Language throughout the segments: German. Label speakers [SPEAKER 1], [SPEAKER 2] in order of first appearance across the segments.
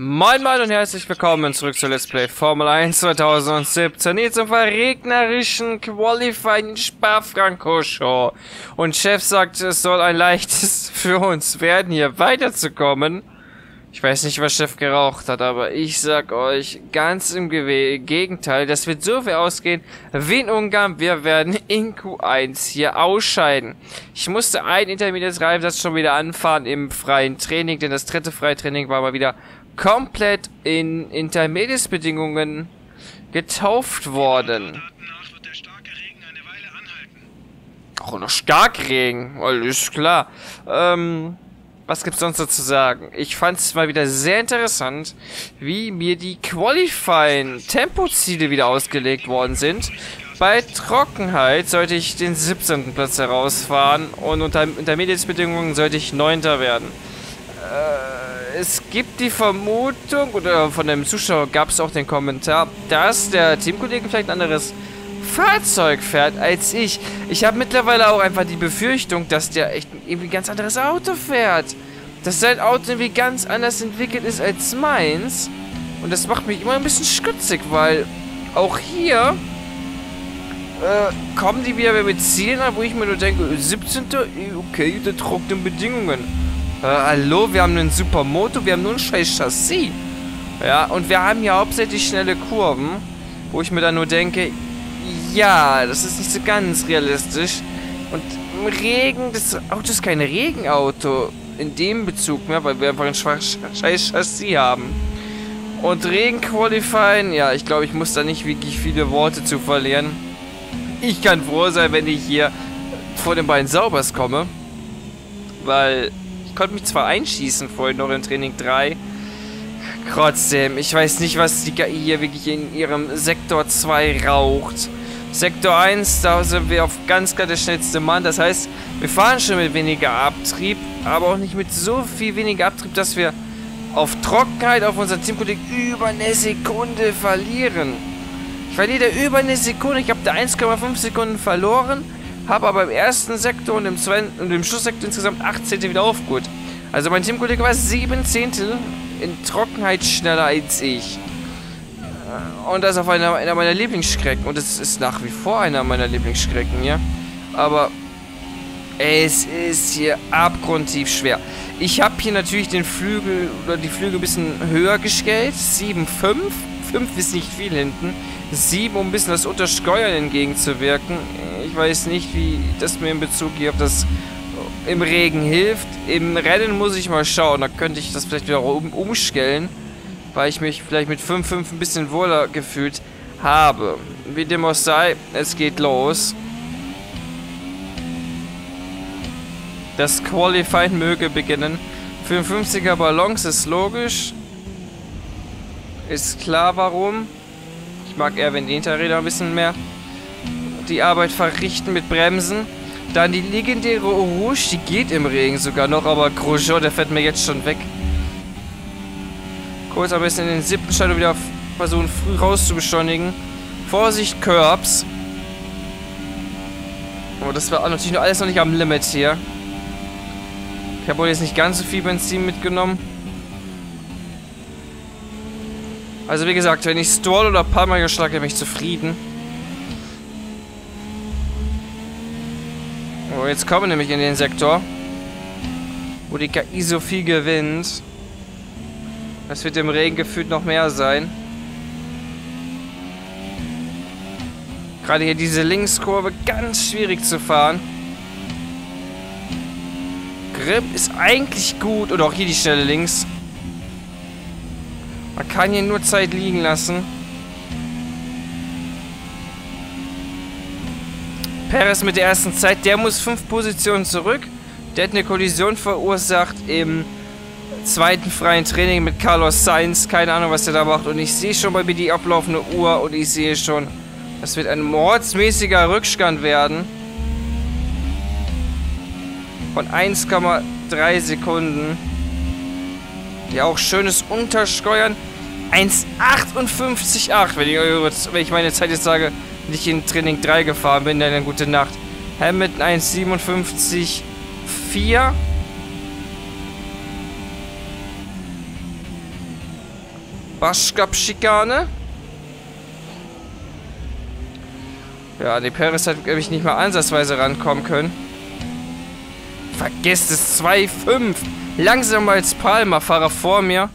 [SPEAKER 1] Moin Moin und herzlich willkommen zurück zu Let's Play Formel 1 2017. Hier zum verregnerischen Qualifying Spa-Francorchamps. Und Chef sagt, es soll ein leichtes für uns werden, hier weiterzukommen. Ich weiß nicht, was Chef geraucht hat, aber ich sag euch ganz im Gewe Gegenteil, das wird so viel ausgehen wie in Ungarn. Wir werden in Q1 hier ausscheiden. Ich musste ein Intermediate-Reifensatz schon wieder anfahren im freien Training, denn das dritte freie Training war mal wieder komplett in Intermediate-Bedingungen getauft worden. Auch noch Starkregen, alles klar. Ähm, was gibt's sonst dazu sagen? Ich fand es mal wieder sehr interessant, wie mir die Qualifying Tempoziele wieder ausgelegt worden sind. Bei Trockenheit sollte ich den 17. Platz herausfahren und unter Intermediate-Bedingungen sollte ich 9. werden. Äh, es gibt die Vermutung, oder von dem Zuschauer gab es auch den Kommentar, dass der Teamkollege vielleicht ein anderes Fahrzeug fährt als ich. Ich habe mittlerweile auch einfach die Befürchtung, dass der echt irgendwie ein ganz anderes Auto fährt. Dass sein Auto irgendwie ganz anders entwickelt ist als meins. Und das macht mich immer ein bisschen schützig, weil auch hier äh, kommen die wieder mit Zielen an, wo ich mir nur denke, 17. Okay, unter trockenen Bedingungen. Äh, hallo, wir haben einen super Motor, wir haben nur ein scheiß Chassis. Ja, und wir haben hier hauptsächlich schnelle Kurven, wo ich mir dann nur denke, ja, das ist nicht so ganz realistisch. Und Regen, das Auto ist kein Regenauto in dem Bezug mehr, weil wir einfach ein scheiß Chassis haben. Und Regen qualifying, ja, ich glaube, ich muss da nicht wirklich viele Worte zu verlieren. Ich kann froh sein, wenn ich hier vor den beiden Saubers komme. Weil konnte mich zwar einschießen vorhin noch in Training 3. Trotzdem, ich weiß nicht, was die KI hier wirklich in ihrem Sektor 2 raucht. Sektor 1, da sind wir auf ganz klar der schnellste Mann. Das heißt, wir fahren schon mit weniger Abtrieb, aber auch nicht mit so viel weniger Abtrieb, dass wir auf Trockenheit auf unseren Teamkollegen über eine Sekunde verlieren. Ich verliere über eine Sekunde. Ich habe da 1,5 Sekunden verloren, habe aber im ersten Sektor und im, zweiten, und im Schlusssektor insgesamt 8 Zehntel wieder aufgeholt. Also mein Teamkollege war 7 Zehntel in Trockenheit schneller als ich. Und das auf einer, einer meiner Lieblingsstrecken. Und es ist nach wie vor einer meiner Lieblingsstrecken, ja. Aber es ist hier abgrundtief schwer. Ich habe hier natürlich den Flügel oder die Flügel ein bisschen höher gestellt. 7,5. 5 ist nicht viel hinten. 7, um ein bisschen das Untersteuern entgegenzuwirken. Ich weiß nicht, wie das mir in Bezug hier auf das im Regen hilft. Im Rennen muss ich mal schauen. Da könnte ich das vielleicht wieder um, umstellen weil ich mich vielleicht mit 5-5 ein bisschen wohler gefühlt habe. Wie dem auch sei, es geht los. Das Qualifying möge beginnen. 55er Ballons ist logisch. Ist klar warum. Ich mag eher, wenn die Hinterräder ein bisschen mehr die Arbeit verrichten mit Bremsen. Dann die legendäre Rouge, die geht im Regen sogar noch, aber Grosjean, der fährt mir jetzt schon weg. Kurz ein bisschen in den siebten Stand wieder versuchen, früh rauszubeschleunigen. Vorsicht, Curbs. Oh, das war natürlich nur alles noch nicht am Limit hier. Ich habe wohl jetzt nicht ganz so viel Benzin mitgenommen. Also wie gesagt, wenn ich Stall oder Palmer geschlagen bin ich zufrieden. Oh, jetzt kommen wir nämlich in den Sektor, wo die KI so viel gewinnt. Das wird im Regen gefühlt noch mehr sein. Gerade hier diese Linkskurve ganz schwierig zu fahren. Grip ist eigentlich gut. Und auch hier die schnelle Links. Man kann hier nur Zeit liegen lassen. Perez mit der ersten Zeit. Der muss fünf Positionen zurück. Der hat eine Kollision verursacht im zweiten freien Training mit Carlos Sainz. Keine Ahnung, was er da macht. Und ich sehe schon bei mir die ablaufende Uhr und ich sehe schon, das wird ein mordsmäßiger Rückstand werden. Von 1,3 Sekunden. Ja, auch schönes Untersteuern. 1,58,8. Wenn, wenn ich meine Zeit jetzt sage, ich in Training 3 gefahren bin, dann eine gute Nacht. Hamilton 1,57,4. Waschkap-Schikane. Ja, die Paris hat, glaube ich, nicht mal ansatzweise rankommen können. Vergesst es, 2,5. Langsam als Palmer-Fahrer vor mir.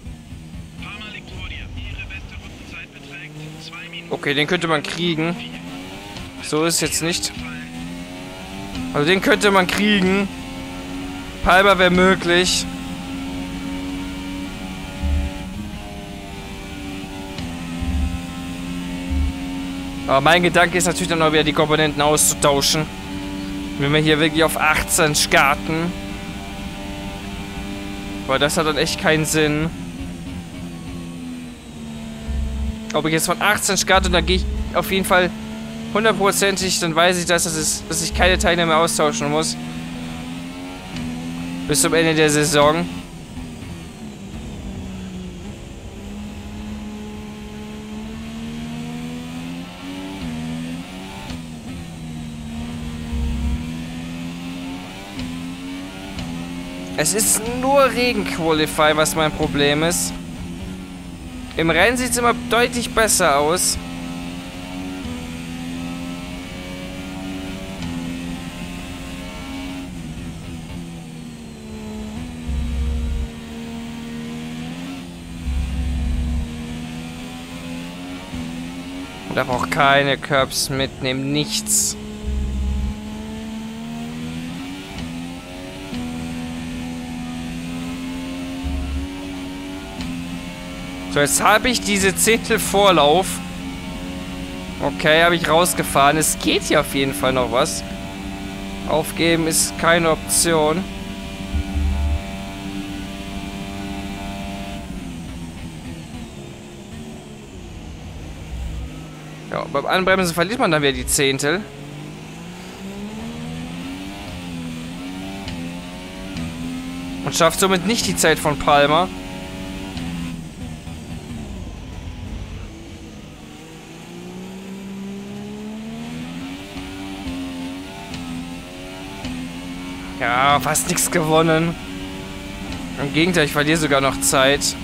[SPEAKER 1] Okay, den könnte man kriegen. So ist jetzt nicht. Also den könnte man kriegen. Palmer wäre möglich. Aber mein Gedanke ist natürlich dann auch wieder die Komponenten auszutauschen. Wenn wir hier wirklich auf 18 starten. Weil das hat dann echt keinen Sinn. Ob ich jetzt von 18 starte und dann gehe ich auf jeden Fall hundertprozentig, dann weiß ich, dass, das ist, dass ich keine Teile mehr austauschen muss. Bis zum Ende der Saison. Es ist nur Regenqualify, was mein Problem ist. Im Rennen sieht es immer deutlich besser aus. Ich darf auch keine Curbs mitnehmen, nichts. So, jetzt habe ich diese Zehntel Vorlauf. Okay, habe ich rausgefahren. Es geht hier auf jeden Fall noch was. Aufgeben ist keine Option. Ja, beim Anbremsen verliert man dann wieder die Zehntel. Und schafft somit nicht die Zeit von Palmer. Fast nichts gewonnen. Im Gegenteil, ich verliere sogar noch Zeit.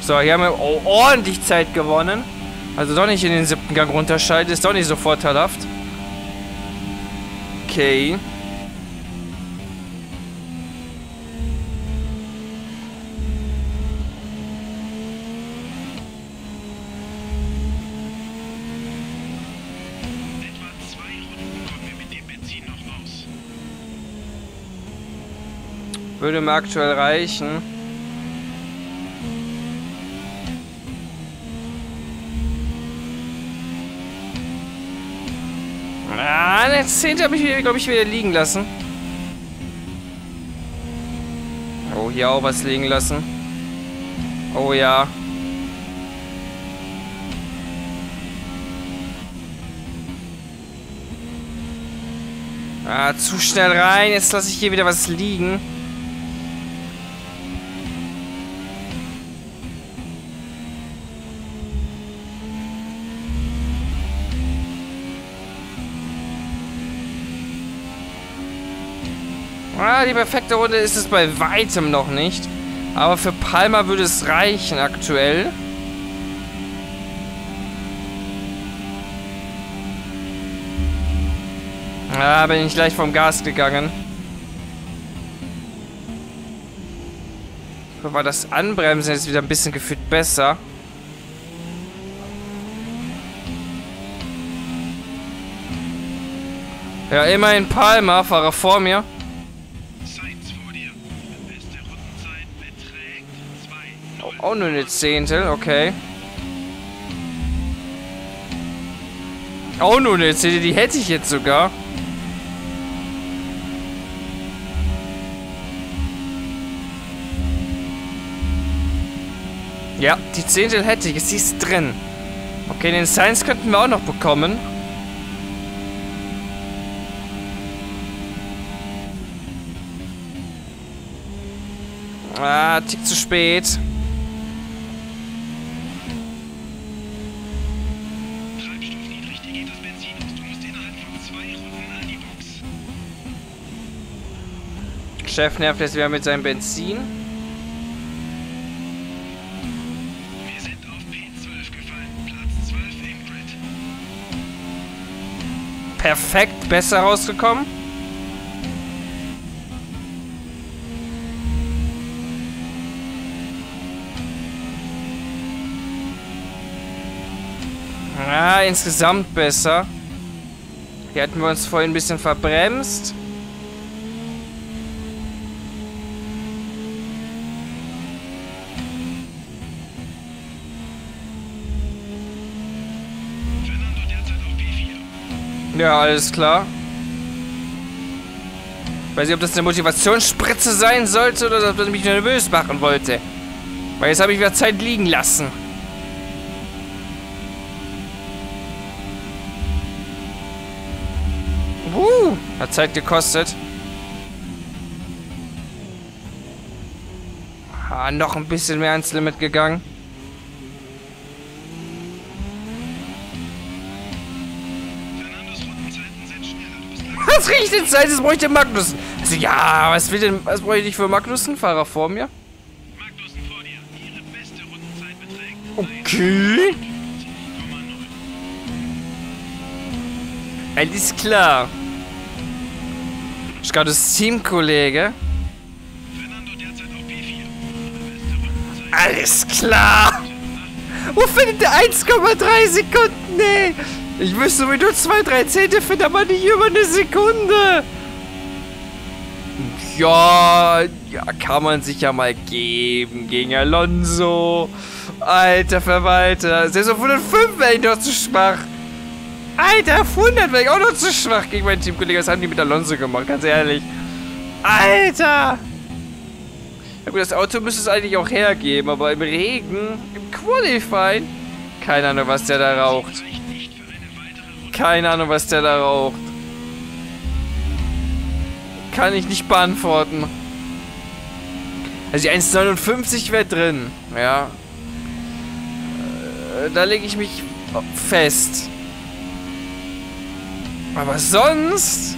[SPEAKER 1] So, hier haben wir ordentlich Zeit gewonnen. Also doch nicht in den siebten Gang runterschalten. Ist doch nicht so vorteilhaft. Okay. Würde mir aktuell reichen. Ah, der Zehnte habe ich, glaube ich, wieder liegen lassen. Oh, hier auch was liegen lassen. Oh ja. Ah, zu schnell rein. Jetzt lasse ich hier wieder was liegen. Ah, die perfekte Runde ist es bei weitem noch nicht. Aber für Palmer würde es reichen aktuell. Ah, bin ich gleich vom Gas gegangen. War das Anbremsen jetzt wieder ein bisschen gefühlt besser. Ja, immerhin Palmer, Fahrer vor mir. Auch nur eine Zehntel, okay. Auch nur eine Zehntel, die hätte ich jetzt sogar. Ja, die Zehntel hätte ich, sie ist drin. Okay, den Science könnten wir auch noch bekommen. Ah, tick zu spät. Chef nervt jetzt wieder mit seinem Benzin.
[SPEAKER 2] Wir sind auf P12 gefallen, Platz 12 im Grid.
[SPEAKER 1] Perfekt, besser rausgekommen. Ja, insgesamt besser. Hier hatten wir uns vorhin ein bisschen verbremst. Ja, alles klar. Weiß nicht, ob das eine Motivationsspritze sein sollte oder ob das mich nervös machen wollte. Weil jetzt habe ich wieder Zeit liegen lassen. Uh, hat Zeit gekostet. Ah, noch ein bisschen mehr ans Limit gegangen. Riecht denn Zeit? Das bräuchte Magnussen. Also, ja, was will denn, was bräuchte ich für Magnussen? Fahrer vor mir?
[SPEAKER 2] Magnussen vor dir. Ihre beste Rundenzeit beträgt
[SPEAKER 1] Okay.
[SPEAKER 2] 51,0.
[SPEAKER 1] Alles klar. Skatus Teamkollege.
[SPEAKER 2] Fernando derzeit auf P4. Ihre beste Rundenzeit.
[SPEAKER 1] Alles klar. Wo findet der 1,3 Sekunden, ey? Ich wüsste, wie nur 2, 3 Zehntel finde, aber nicht über eine Sekunde. Ja, ja, kann man sich ja mal geben gegen Alonso. Alter Verwalter. Selbst auf 105 wäre ich noch zu schwach. Alter, auf 100 wäre ich auch noch zu schwach gegen meinen Teamkollegen. Was haben die mit Alonso gemacht, ganz ehrlich. Alter. Ja gut, das Auto müsste es eigentlich auch hergeben, aber im Regen, im Qualifying, keine Ahnung, was der da raucht. Keine Ahnung, was der da raucht. Kann ich nicht beantworten. Also die 1,59 wäre drin, ja. Äh, Da lege ich mich fest. Aber sonst...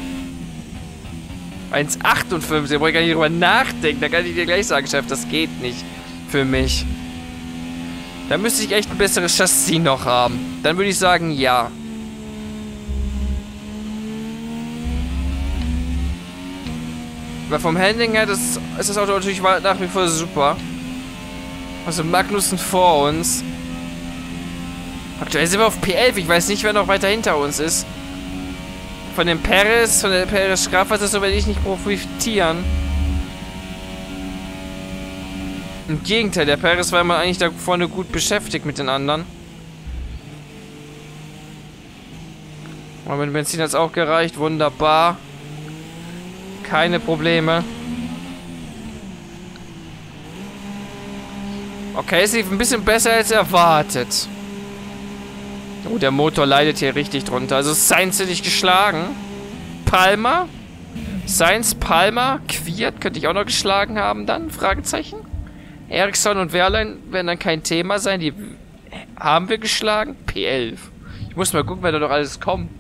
[SPEAKER 1] 1,58, da brauche ich gar nicht drüber nachdenken. Da kann ich dir gleich sagen, Chef, das geht nicht für mich. Da müsste ich echt ein besseres Chassis noch haben. Dann würde ich sagen, ja. Weil vom Handling her das, ist das Auto natürlich nach wie vor super. Also Magnussen vor uns. Aktuell sind wir auf P11. Ich weiß nicht, wer noch weiter hinter uns ist. Von dem Perez, von der Perez Strafwasser, so werde ich nicht profitieren. Im Gegenteil, der Perez war immer eigentlich da vorne gut beschäftigt mit den anderen. Aber mit Benzin hat es auch gereicht. Wunderbar. Keine Probleme. Okay, lief ein bisschen besser als erwartet. Oh, der Motor leidet hier richtig drunter. Also Sainz hätte ich geschlagen. Palmer. Sainz, Palmer, Quiert könnte ich auch noch geschlagen haben dann? Fragezeichen. Ericsson und Wehrlein werden dann kein Thema sein. Die haben wir geschlagen. P11. Ich muss mal gucken, wer da noch alles kommt.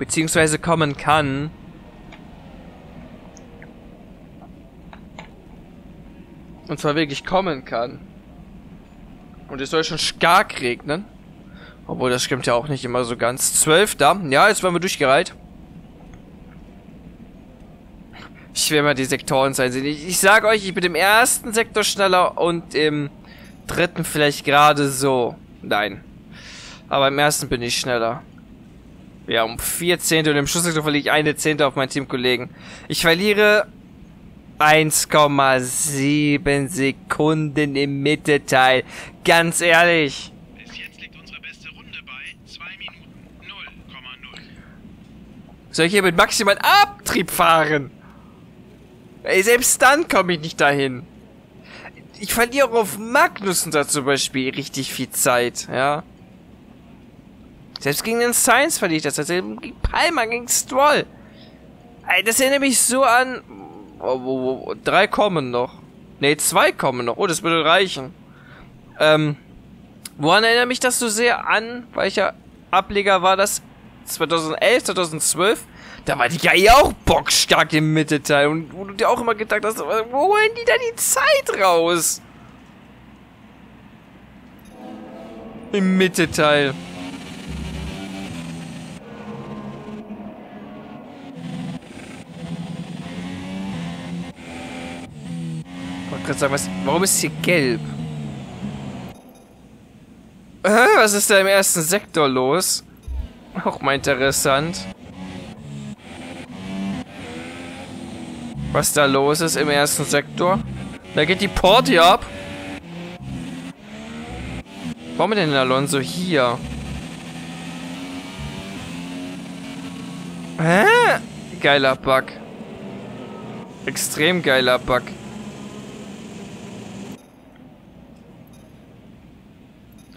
[SPEAKER 1] Beziehungsweise kommen kann. Und zwar wirklich kommen kann. Und es soll schon stark regnen. Obwohl, das stimmt ja auch nicht immer so ganz. Zwölfter. Ja, jetzt waren wir durchgereiht. Ich will mal die Sektoren sein sehen. Ich, ich sage euch, ich bin im ersten Sektor schneller und im dritten vielleicht gerade so. Nein. Aber im ersten bin ich schneller. Ja, um vier Zehntel und im Schlusssektor verliere ich eine Zehntel auf meinen Teamkollegen. Ich verliere 1,7 Sekunden im Mittelteil. Ganz ehrlich.
[SPEAKER 2] Bis jetzt liegt unsere beste Runde bei 2 Minuten 0,0.
[SPEAKER 1] Soll ich hier mit maximal Abtrieb fahren? Ey, selbst dann komme ich nicht dahin. Ich verliere auch auf Magnussen da zum Beispiel richtig viel Zeit, ja. Selbst gegen den Science verliere ich das. Also gegen Palmer, gegen Stroll. Ey, das erinnert mich so an... Oh, oh, oh, drei kommen noch. Ne, zwei kommen noch. Oh, das würde reichen. Ähm, woran erinnert mich das so sehr an? Welcher Ableger war das? 2011, 2012, da war die ja eh auch bockstark im Mittelteil. Und wo du dir auch immer gedacht hast, wo holen die da die Zeit raus? Im Mittelteil. Wollte gerade sagen, was, warum ist hier gelb? Was ist da im ersten Sektor los? Auch mal interessant. Was da los ist im ersten Sektor. Da geht die Party ab. Warum denn Alonso hier? Hä? Geiler Bug. Extrem geiler Bug.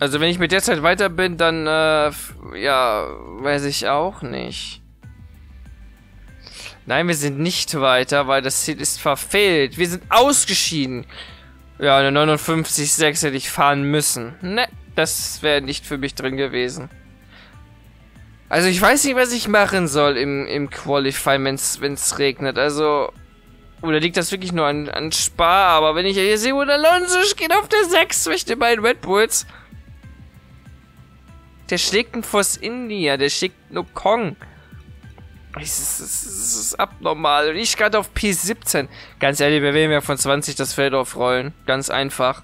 [SPEAKER 1] Also wenn ich mit der Zeit weiter bin, dann, äh, ja, weiß ich auch nicht. Nein, wir sind nicht weiter, weil das Ziel ist verfehlt. Wir sind ausgeschieden. Ja, eine 59,6 hätte ich fahren müssen. Ne, das wäre nicht für mich drin gewesen. Also ich weiß nicht, was ich machen soll im, im Qualify, wenn es regnet. Also, oder liegt das wirklich nur an, an Spar? Aber wenn ich hier sehe, wo der Alonso geht auf der 6 zwischen den beiden Red Bulls. Der schlägt einen Force India, der schickt einen Kong. Es ist, es ist abnormal. Und ich gerade auf P17. Ganz ehrlich, wir werden ja von 20 das Feld aufrollen. Ganz einfach.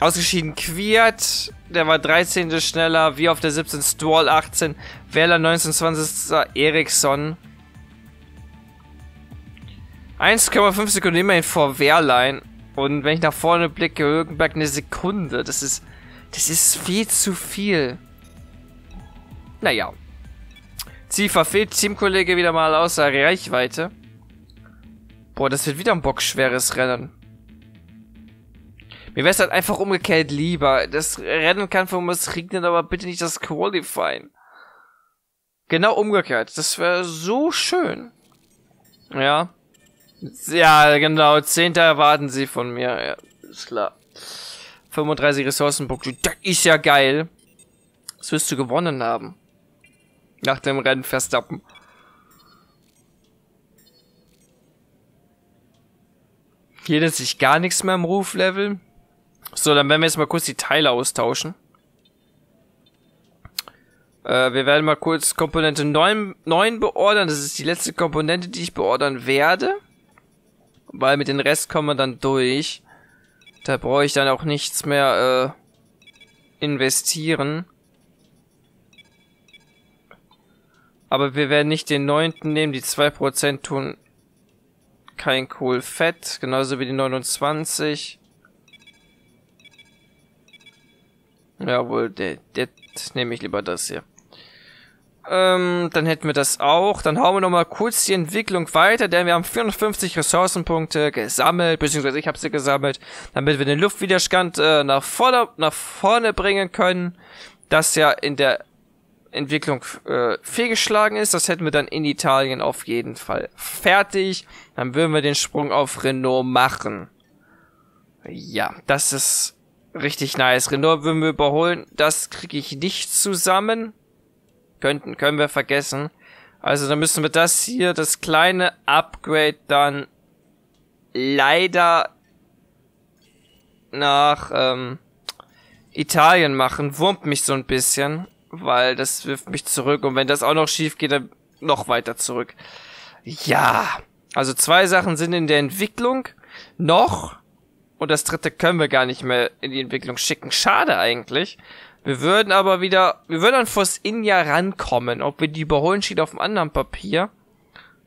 [SPEAKER 1] Ausgeschieden Quiert, der war 13. schneller, wie auf der 17. Stroll 18, Wähler 19. 20. Eriksson. 1,5 Sekunden immerhin vor Wehrlein. Und wenn ich nach vorne blicke, Hülkenberg eine Sekunde. Das ist, das ist viel zu viel. Naja. Ziel verfehlt, Teamkollege wieder mal außer Reichweite. Boah, das wird wieder ein bockschweres Rennen. Mir wäre es halt einfach umgekehrt lieber. Das Rennen kann von uns regnen, aber bitte nicht das Qualifying. Genau umgekehrt. Das wäre so schön. Ja. Ja, genau. Zehnter erwarten sie von mir. Ja, ist klar. 35 Ressourcenpunkte. Das ist ja geil. Das wirst du gewonnen haben. Nach dem Rennen Verstappen. Hier ist sich gar nichts mehr im Ruflevel. So, dann werden wir jetzt mal kurz die Teile austauschen. Äh, wir werden mal kurz Komponente 9, 9 beordern. Das ist die letzte Komponente, die ich beordern werde. Weil mit den Rest kommen wir dann durch. Da brauche ich dann auch nichts mehr äh, investieren. Aber wir werden nicht den neunten nehmen. Die 2% tun kein Kohl Fett. Genauso wie die 29. Jawohl, der, der nehme ich lieber das hier. Ähm, dann hätten wir das auch. Dann hauen wir nochmal kurz die Entwicklung weiter, denn wir haben 450 Ressourcenpunkte gesammelt, beziehungsweise ich habe sie gesammelt, damit wir den Luftwiderstand äh, nach, vorne, nach vorne bringen können. Das ja in der Entwicklung äh, fehlgeschlagen ist. Das hätten wir dann in Italien auf jeden Fall fertig. Dann würden wir den Sprung auf Renault machen. Ja, das ist richtig nice. Renault würden wir überholen. Das kriege ich nicht zusammen. Könnten, können wir vergessen. Also dann müssen wir das hier, das kleine Upgrade dann leider nach ähm, Italien machen. Wurmt mich so ein bisschen weil das wirft mich zurück und wenn das auch noch schief geht, dann noch weiter zurück. Ja, also zwei Sachen sind in der Entwicklung noch und das dritte können wir gar nicht mehr in die Entwicklung schicken. Schade eigentlich. Wir würden aber wieder, wir würden an Force India rankommen. Ob wir die überholen, steht auf dem anderen Papier.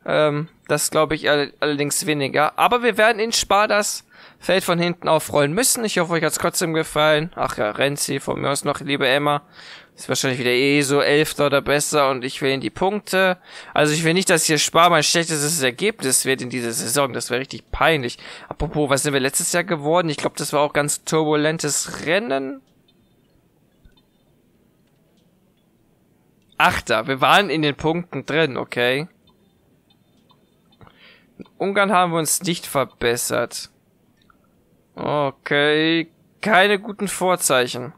[SPEAKER 1] Ähm, das glaube ich all allerdings weniger. Aber wir werden in Spa das Feld von hinten aufrollen müssen. Ich hoffe, euch hat's trotzdem gefallen. Ach ja, Renzi, von mir aus noch, liebe Emma. Ist wahrscheinlich wieder eh so Elfter oder besser und ich will in die Punkte. Also ich will nicht, dass hier Spar mein schlechtestes Ergebnis wird in dieser Saison. Das wäre richtig peinlich. Apropos, was sind wir letztes Jahr geworden? Ich glaube, das war auch ganz turbulentes Rennen. Achter. Wir waren in den Punkten drin, okay. In Ungarn haben wir uns nicht verbessert. Okay. Keine guten Vorzeichen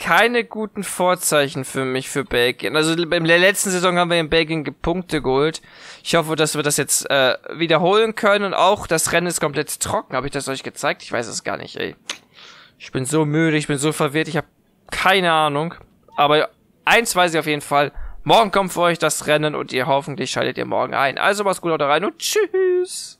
[SPEAKER 1] keine guten Vorzeichen für mich für Belgien. Also in der letzten Saison haben wir in Belgien Punkte geholt. Ich hoffe, dass wir das jetzt äh, wiederholen können und auch das Rennen ist komplett trocken. Habe ich das euch gezeigt? Ich weiß es gar nicht, ey. Ich bin so müde, ich bin so verwirrt, ich habe keine Ahnung. Aber eins weiß ich auf jeden Fall. Morgen kommt für euch das Rennen und ihr hoffentlich schaltet ihr morgen ein. Also macht's gut, haut rein und tschüss.